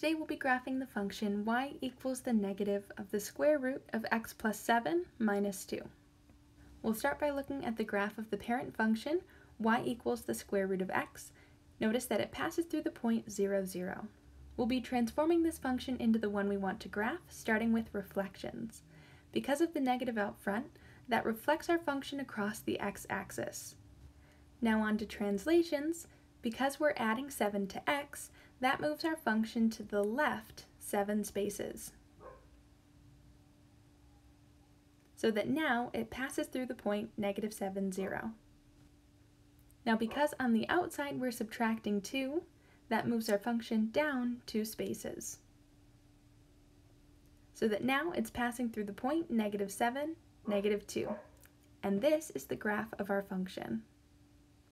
Today we'll be graphing the function y equals the negative of the square root of x plus 7 minus 2. We'll start by looking at the graph of the parent function y equals the square root of x. Notice that it passes through the point 0, 0. We'll be transforming this function into the one we want to graph, starting with reflections. Because of the negative out front, that reflects our function across the x-axis. Now on to translations. Because we're adding 7 to x, that moves our function to the left 7 spaces. So that now it passes through the point negative 7, 0. Now because on the outside we're subtracting 2, that moves our function down 2 spaces. So that now it's passing through the point negative 7, negative 2. And this is the graph of our function.